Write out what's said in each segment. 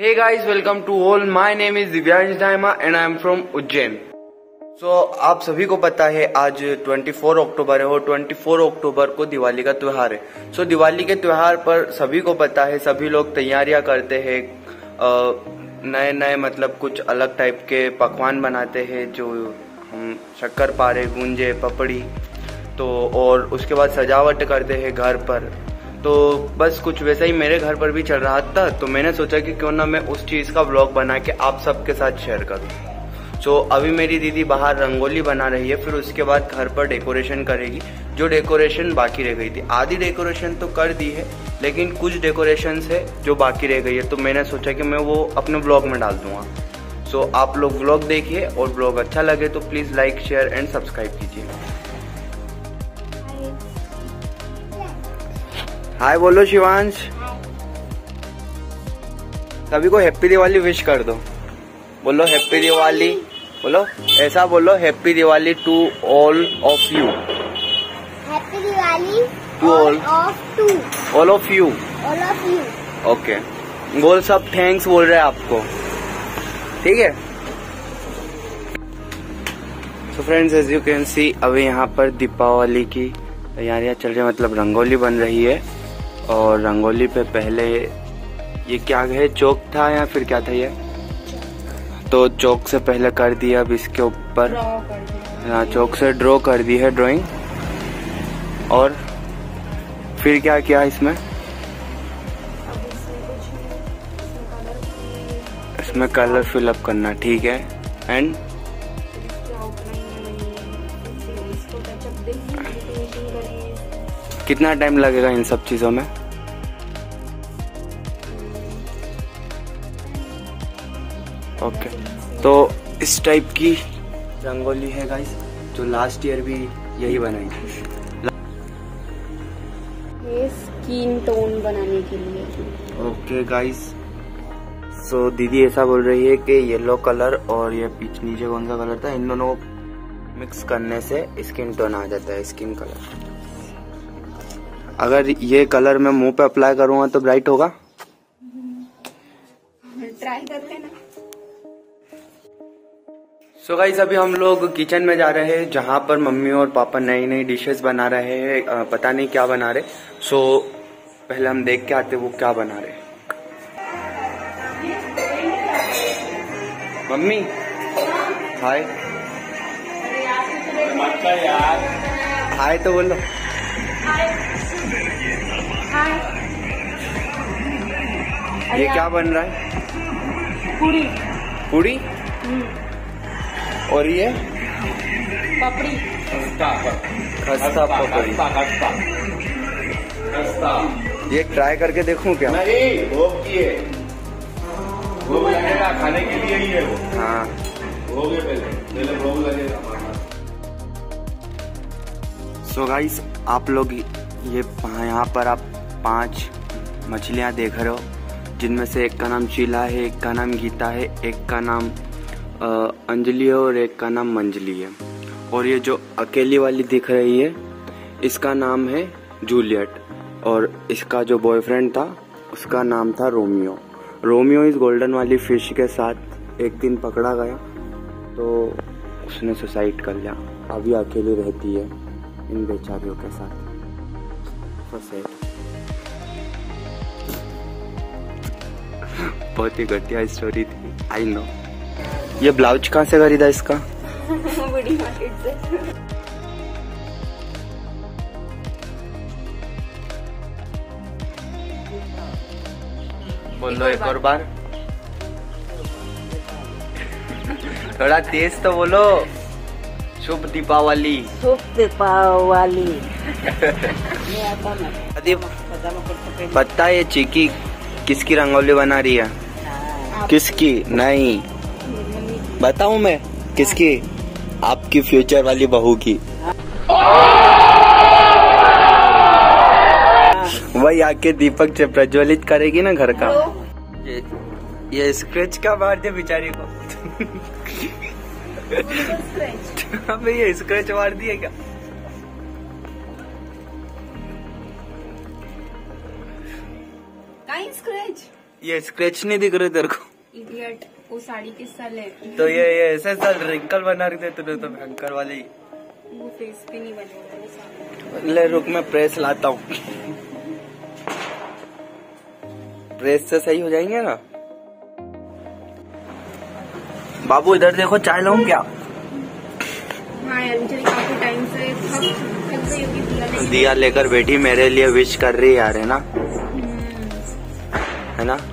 Hey guys, welcome to all. My name is Divyansh Daima and I am from Ujjain. So आप सभी को पता है आज 24 अक्टूबर है और 24 अक्टूबर को दिवाली का त्योहार है सो so, दिवाली के त्योहार पर सभी को पता है सभी लोग तैयारियाँ करते हैं नए नए मतलब कुछ अलग टाइप के पकवान बनाते हैं जो हम शक्कर पारे गूंजे पपड़ी तो और उसके बाद सजावट करते हैं घर पर तो बस कुछ वैसा ही मेरे घर पर भी चल रहा था तो मैंने सोचा कि क्यों ना मैं उस चीज़ का ब्लॉग बना के आप सबके साथ शेयर करूँ। So, अभी मेरी दीदी बाहर रंगोली बना रही है फिर उसके बाद घर पर डेकोरेशन करेगी जो डेकोरेशन बाकी रह गई थी। आधी डेकोरेशन तो कर दी है लेकिन कुछ डेकोरेशन है जो बाकी रह गई है तो मैंने सोचा कि मैं वो अपने ब्लॉग में डाल दूँगा। सो आप लोग ब्लॉग देखिए और ब्लॉग अच्छा लगे तो please like share and subscribe कीजिए। हाय बोलो शिवांश। सभी को हैप्पी दिवाली विश कर दो। बोलो हैप्पी दिवाली। बोलो ऐसा बोलो happy Diwali to all of you happy Diwali to all of to all of you all of you okay बोल सब थैंक्स बोल रहे हैं आपको। ठीक है? तो friends as you can see अभी यहाँ पर दीपावली की तैयारियाँ चल रही है। मतलब रंगोली बन रही है। और रंगोली पे पहले ये क्या है चौक था या फिर क्या था ये? तो चौक से पहले कर दिया अब इसके ऊपर हाँ चौक से ड्रॉ कर दी है ड्राइंग और फिर क्या किया इसमें? इसमें कलर फिलअप करना ठीक है? एंड कितना टाइम लगेगा इन सब चीज़ों में? ओके तो इस टाइप की रंगोली है गाइस जो लास्ट ईयर भी यही बनाई थी। स्किन टोन बनाने के लिए। ओके गाइस सो दीदी ऐसा बोल रही है कि येलो कलर और ये पीछ नीचे कौन सा कलर था? इन दोनों को मिक्स करने से स्किन टोन आ जाता है स्किन कलर अगर ये कलर मैं मुँह पे अप्लाई करूँगा तो ब्राइट होगा? सो so गाइस अभी हम लोग किचन में जा रहे हैं जहाँ पर मम्मी और पापा नई नई डिशेस बना रहे हैं पता नहीं क्या बना रहे। सो so, पहले हम देख के आते वो क्या बना रहे मम्मी? हाय हाय तो बोलो। ये क्या बन रहा है? पूरी पूरी और ये? पपड़ी। खस्ता पकड़ी ये ट्राई करके देखूँ क्या? नहीं भोग की है। भोग लगेगा खाने के लिए ही है वो। हाँ। भोग पहले। पहले भोग लगेगा सो गाइस आप लोग ये यहाँ पर आप पाँच मछलियाँ देख रहे हो जिनमें से एक का नाम चीला है एक का नाम गीता है एक का नाम अंजलि है और एक का नाम मंजली है। और ये जो अकेली वाली दिख रही है, इसका नाम है जूलियट। और इसका जो बॉयफ्रेंड था, उसका नाम था रोमियो। रोमियो इस गोल्डन वाली फ़िश के साथ एक दिन पकड़ा गया तो उसने सुसाइड कर लिया। अभी अकेली रहती है इन बेचारियों के साथ। बहुत ही घटिया स्टोरी थी। आई नो ये ब्लाउज कहाँ से खरीदा इसका? बड़ी मार्केट से। बोल लो एक और बार। थोड़ा तेज तो बोलो। शुभ दीपावली। शुभ दीपावली। पता ये चिकी किसकी रंगोली बना रही है। किसकी? नहीं। बताऊँ मैं किसकी? आपकी फ्यूचर वाली बहू की। वही आके दीपक से प्रज्वलित करेगी ना घर का। ये ये स्क्रेच का मार दे बेचारी को। अबे ये स्क्रेच मार दिया क्या? स्क्रैच ये स्क्रैच नहीं दिख रहे तेरे को। इडियट वो साड़ी किस साल है? तो ये ये ऐसे साल रिंकल बना रही थे तूने तो भयंकर वाली। वो फेस पे नहीं साड़ी ले रुक मैं प्रेस लाता हूँ। प्रेस से सही हो जाएँगे ना? बाबू इधर देखो चाय लाऊं क्या? हाँ टाइम से होगी दिया लेकर बैठी मेरे लिए विश कर रही यार है ना? हम्म, है ना? तू तू है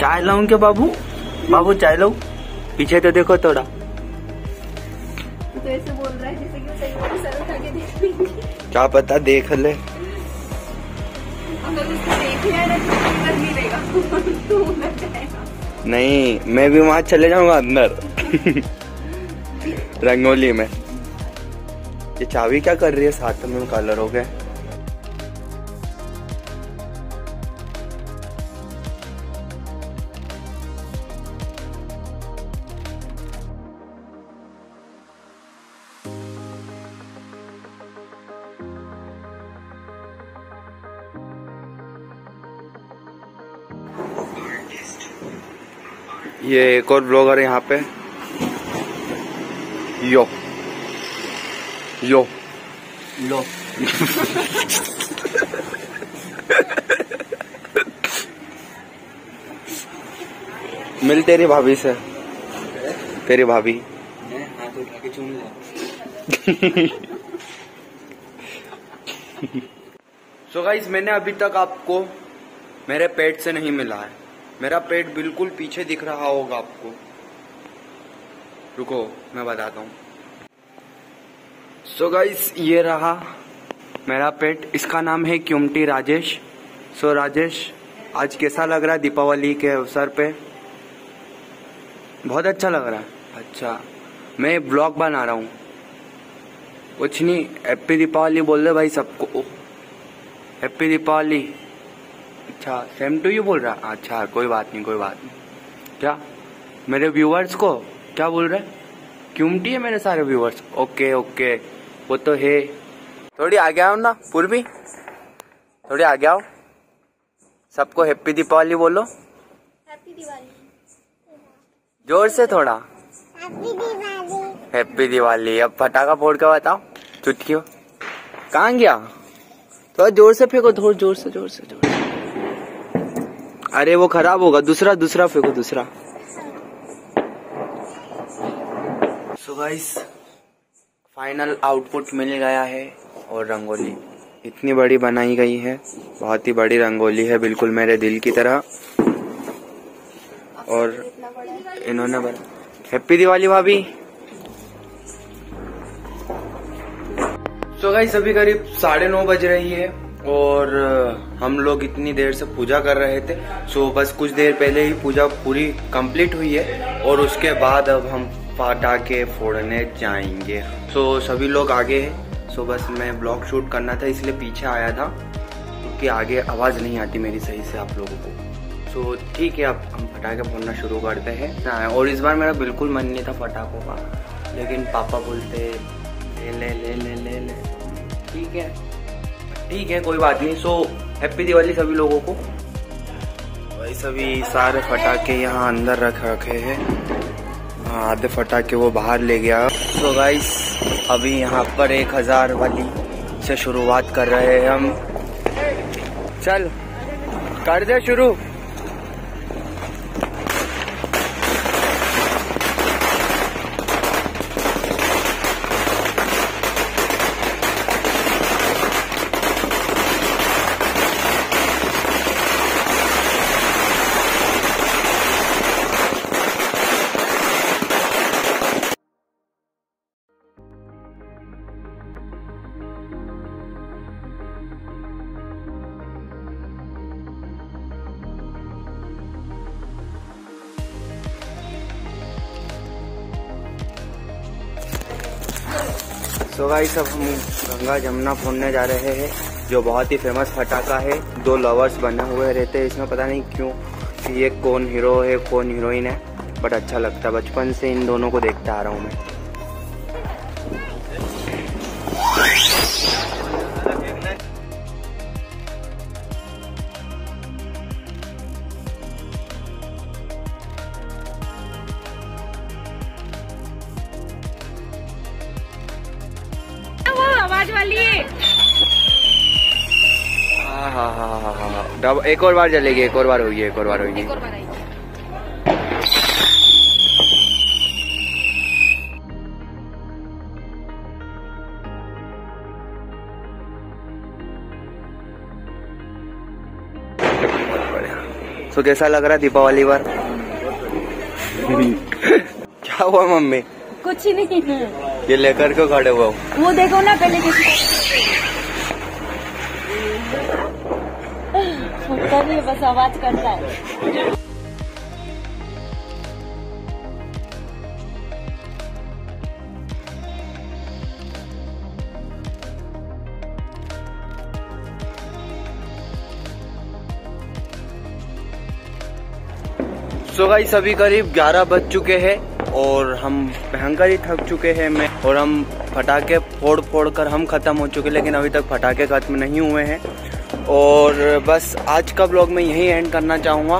चाय लाऊं क्या बाबू? बाबू चाय लाऊं? पीछे तो देखो थोड़ा। तो ऐसे बोल रहा है जैसे कि वो सही सर उठा के देख लेंगे। क्या पता देख ले। अगर देख लिया ना तो तू जाएगा। नहीं मैं भी वहाँ चले जाऊँगा अंदर। रंगोली में। ये चाबी क्या कर रही है? साथ में कलर हो गए ये एक और ब्लॉगर है यहाँ पे। यो। यो। लो। मिल तेरी भाभी से। तेरी भाभी। सो गाइस मैंने अभी तक आपको मेरे पेट से नहीं मिला है। मेरा पेट बिल्कुल पीछे दिख रहा होगा आपको। रुको, मैं बताता हूँ। सो गाइस ये रहा मेरा पेट। इसका नाम है क्युमटी राजेश। सो so राजेश, आज कैसा लग रहा है दीपावली के अवसर पे? बहुत अच्छा लग रहा है। अच्छा मैं ब्लॉग बना रहा हूँ। कुछ नहीं हैप्पी दीपावली बोल दे भाई सबको। हैप्पी दीपावली। अच्छा सेम टू यू बोल रहा? अच्छा कोई बात नहीं कोई बात नहीं। क्या? मेरे व्यूअर्स को क्या बोल रहे क्यूमटी है मेरे सारे व्यूअर्स ओके ओके वो तो है। थोड़ी आगे आओ ना पूर्वी। थोड़ी आगे आओ। सबको हैप्पी दीपावली बोलो। हैप्पी दिवाली। ज़ोर से थोड़ा। हैप्पी दिवाली। हैप्पी दिवाली। अब फटाका फोड़ के बताओ। चुटकी हो कहाँ गया? थोड़ा ज़ोर से फेंको थोड़ा ज़ोर से ज़ोर से ज़ोर से। अरे वो खराब होगा, दूसरा दूसरा, फेंको दूसरा। सो गाइस फाइनल आउटपुट मिल गया है और रंगोली इतनी बड़ी बनाई गई है, बहुत ही बड़ी रंगोली है, बिल्कुल मेरे दिल की तरह। और इन्होंने बना हैप्पी दिवाली भाभी। सो गाइस अभी करीब साढ़े नौ बज रही है। और हम लोग इतनी देर से पूजा कर रहे थे, सो बस कुछ देर पहले ही पूजा पूरी कंप्लीट हुई है, और उसके बाद अब हम पटाखे फोड़ने जाएँगे। सो सभी लोग आगे हैं, सो बस मैं ब्लॉग शूट करना था, इसलिए पीछे आया था, क्योंकि आगे आवाज़ नहीं आती मेरी सही से आप लोगों को। सो ठीक है, अब हम पटाखे फोड़ना शुरू करते हैं। और इस बार मेरा बिल्कुल मन नहीं था पटाखों का, लेकिन पापा बोलते, ले ले ले ले ले ले। ठीक है। ठीक है, कोई बात नहीं। सो हैप्पी दिवाली सभी लोगों को। भाई सभी सारे फटाके यहाँ अंदर रख रखे हैं। हाँ आधे फटाके वो बाहर ले गया। सो गाइस अभी यहाँ पर एक हज़ार वाली से शुरुआत कर रहे हैं हम। चल, कर दे शुरू। सो भाई सब हम गंगा जमुना फोड़ने जा रहे हैं, जो बहुत ही फ़ेमस फटाका है। दो लवर्स बने हुए रहते हैं, इसमें पता नहीं क्यों ये कौन हीरो है, कौन हीरोइन है बट अच्छा लगता है। बचपन से इन दोनों को देखता आ रहा हूँ मैं। वाली। है हाँ हाँ हाँ हाँ डब एक और बार जलेगी एक और बार होगी एक और बार होगी। एक और बार आई तो कैसा लग रहा है दीपावली बार क्या हुआ मम्मी? कुछ ही नहीं है। ये लेकर क्यों खड़े हुआ वो देखो ना पहले किसी बस आवाज़ करता है। सो गाइस अभी करीब 11 बज चुके हैं और हम भयंकर ही थक चुके हैं। मैं और हम पटाखे फोड़ फोड़ कर हम खत्म हो चुके लेकिन अभी तक पटाखे खत्म नहीं हुए हैं। और बस आज का ब्लॉग मैं यही एंड करना चाहूँगा,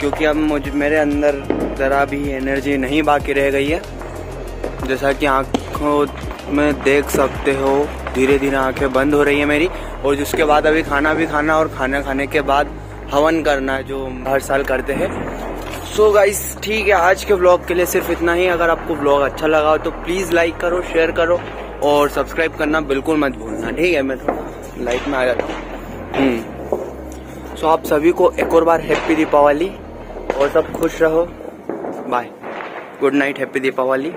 क्योंकि अब मुझे, मेरे अंदर ज़रा भी एनर्जी नहीं बाकी रह गई है। जैसा कि आँखों में देख सकते हो धीरे धीरे आँखें बंद हो रही है मेरी, और जिसके बाद अभी खाना भी खाना और खाना खाने के बाद हवन करना, जो हर साल करते हैं। सो गाइस ठीक है, आज के ब्लॉग के लिए सिर्फ़ इतना ही। अगर आपको ब्लॉग अच्छा लगा हो तो प्लीज़ लाइक करो शेयर करो और सब्सक्राइब करना बिल्कुल मत भूलना, ठीक है? मैं लाइक में आ जाता हूँ। सो आप सभी को एक और बार हैप्पी दीपावली और सब खुश रहो। Bye good night happy Deepawali.